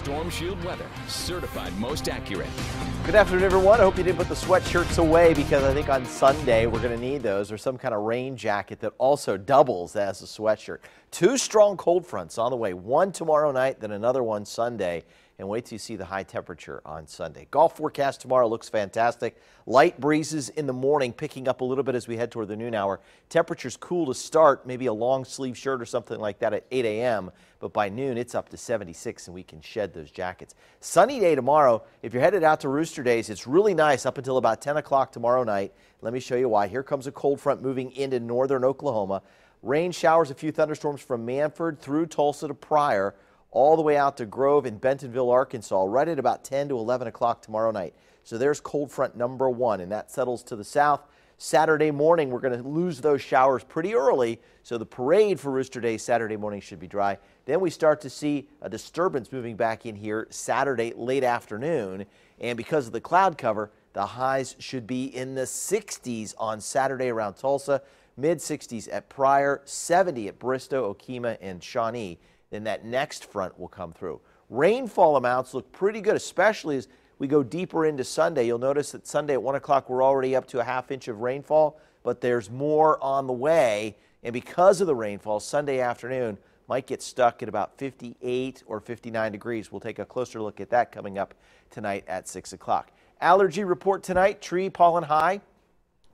Storm Shield weather, certified most accurate. Good afternoon, everyone. I hope you didn't put the sweatshirts away because I think on Sunday we're going to need those or some kind of rain jacket that also doubles as a sweatshirt. Two strong cold fronts on the way, one tomorrow night, then another one Sunday and wait till you see the high temperature on Sunday. Golf forecast tomorrow looks fantastic. Light breezes in the morning, picking up a little bit as we head toward the noon hour. Temperatures cool to start, maybe a long sleeve shirt or something like that at 8 a.m. But by noon, it's up to 76 and we can shed those jackets. Sunny day tomorrow. If you're headed out to Rooster Days, it's really nice up until about 10 o'clock tomorrow night. Let me show you why. Here comes a cold front moving into northern Oklahoma. Rain showers, a few thunderstorms from Mannford through Tulsa to Pryor all the way out to Grove in Bentonville, Arkansas, right at about 10 to 11 o'clock tomorrow night. So there's cold front number one, and that settles to the south. Saturday morning, we're going to lose those showers pretty early, so the parade for Rooster Day Saturday morning should be dry. Then we start to see a disturbance moving back in here Saturday late afternoon, and because of the cloud cover, the highs should be in the 60s on Saturday around Tulsa, mid 60s at Pryor, 70 at Bristow, Okemah, and Shawnee then that next front will come through. Rainfall amounts look pretty good, especially as we go deeper into Sunday. You'll notice that Sunday at 1 o'clock we're already up to a half inch of rainfall, but there's more on the way. And because of the rainfall, Sunday afternoon might get stuck at about 58 or 59 degrees. We'll take a closer look at that coming up tonight at 6 o'clock. Allergy report tonight, tree pollen high,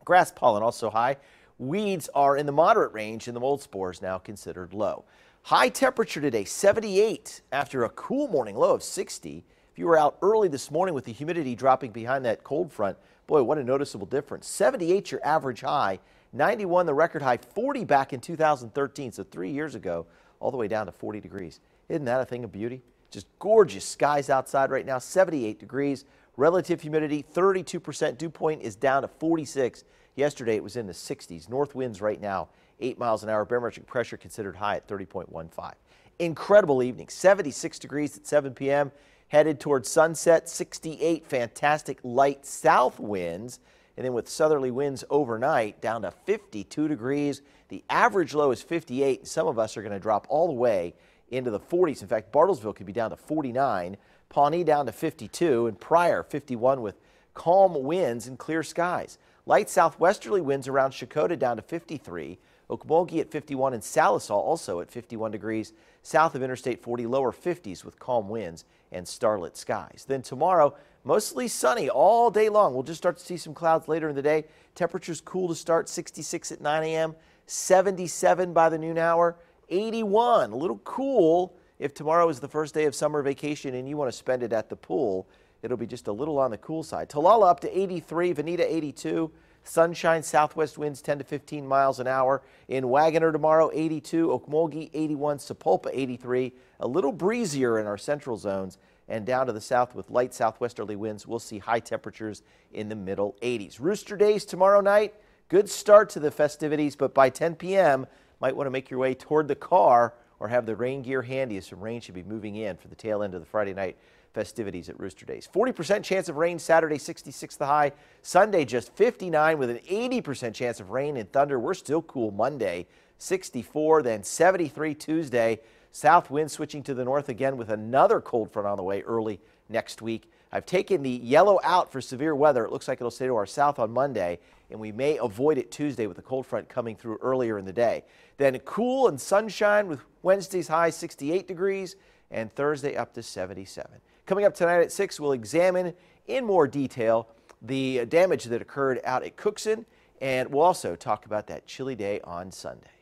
grass pollen also high. Weeds are in the moderate range and the mold spores now considered low. High temperature today, 78 after a cool morning low of 60. If you were out early this morning with the humidity dropping behind that cold front, boy, what a noticeable difference. 78 your average high, 91 the record high, 40 back in 2013, so three years ago, all the way down to 40 degrees. Isn't that a thing of beauty? Just gorgeous skies outside right now, 78 degrees. Relative humidity, 32%. Dew point is down to 46. Yesterday it was in the 60s. North winds right now 8 miles an hour. Barometric pressure considered high at 30.15. Incredible evening. 76 degrees at 7 p.m. Headed towards sunset. 68 fantastic light south winds. And then with southerly winds overnight down to 52 degrees. The average low is 58. Some of us are going to drop all the way into the 40s. In fact, Bartlesville could be down to 49. Pawnee down to 52 and Pryor 51 with calm winds and clear skies. Light southwesterly winds around Checotah down to 53. Okmulgee at 51 and Sallisaw also at 51 degrees south of Interstate 40, lower 50s with calm winds and starlit skies. Then tomorrow, mostly sunny all day long. We'll just start to see some clouds later in the day. Temperatures cool to start 66 at 9 a.m., 77 by the noon hour, 81. A little cool if tomorrow is the first day of summer vacation and you want to spend it at the pool. It'll be just a little on the cool side. Talala up to 83, Vinita 82. Sunshine, southwest winds 10 to 15 miles an hour. In Wagoner tomorrow, 82. Okmulgee, 81. Sapulpa, 83. A little breezier in our central zones. And down to the south with light southwesterly winds, we'll see high temperatures in the middle 80s. Rooster Days tomorrow night. Good start to the festivities, but by 10 p.m., might want to make your way toward the car or have the rain gear handy as some rain should be moving in for the tail end of the Friday night festivities at Rooster Days. 40% chance of rain Saturday, 66 the high. Sunday, just 59 with an 80% chance of rain and thunder. We're still cool Monday, 64, then 73 Tuesday. South wind switching to the north again with another cold front on the way early next week. I've taken the yellow out for severe weather. It looks like it'll stay to our south on Monday, and we may avoid it Tuesday with the cold front coming through earlier in the day. Then cool and sunshine with Wednesday's high 68 degrees and Thursday up to 77. Coming up tonight at 6, we'll examine in more detail the damage that occurred out at Cookson, and we'll also talk about that chilly day on Sunday.